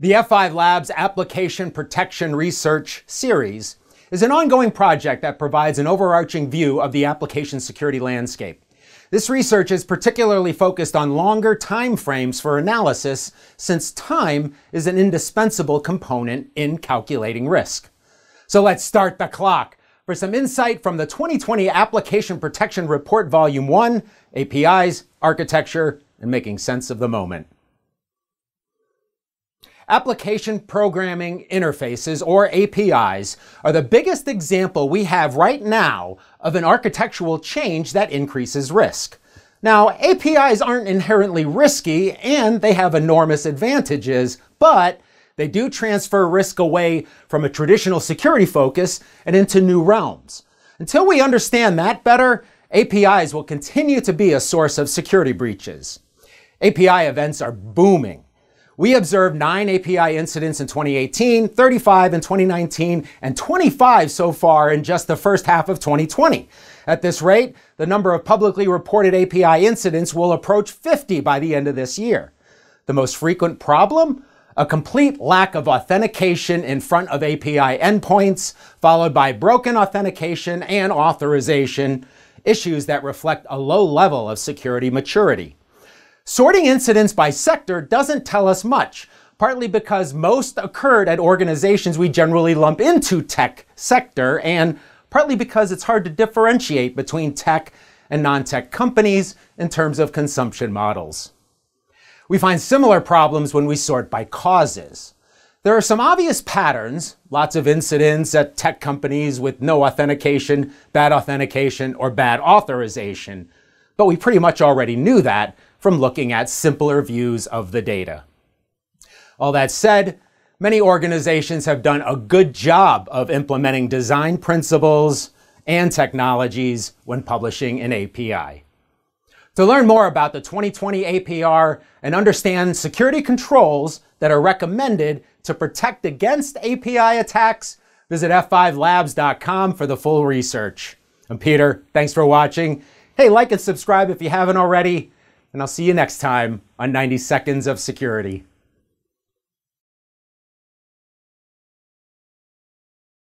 The F5 Labs Application Protection Research Series is an ongoing project that provides an overarching view of the application security landscape. This research is particularly focused on longer time frames for analysis since time is an indispensable component in calculating risk. So let's start the clock for some insight from the 2020 Application Protection Report Volume 1, APIs, Architecture, and Making Sense of the Moment. Application Programming Interfaces, or APIs, are the biggest example we have right now of an architectural change that increases risk. Now, APIs aren't inherently risky and they have enormous advantages, but they do transfer risk away from a traditional security focus and into new realms. Until we understand that better, APIs will continue to be a source of security breaches. API events are booming we observed nine API incidents in 2018, 35 in 2019, and 25 so far in just the first half of 2020. At this rate, the number of publicly reported API incidents will approach 50 by the end of this year. The most frequent problem? A complete lack of authentication in front of API endpoints, followed by broken authentication and authorization, issues that reflect a low level of security maturity. Sorting incidents by sector doesn't tell us much, partly because most occurred at organizations we generally lump into tech sector, and partly because it's hard to differentiate between tech and non-tech companies in terms of consumption models. We find similar problems when we sort by causes. There are some obvious patterns, lots of incidents at tech companies with no authentication, bad authentication, or bad authorization. But we pretty much already knew that from looking at simpler views of the data. All that said, many organizations have done a good job of implementing design principles and technologies when publishing an API. To learn more about the 2020 APR and understand security controls that are recommended to protect against API attacks, visit f5labs.com for the full research. I'm Peter. Thanks for watching. Hey, like and subscribe if you haven't already and I'll see you next time on 90 Seconds of Security.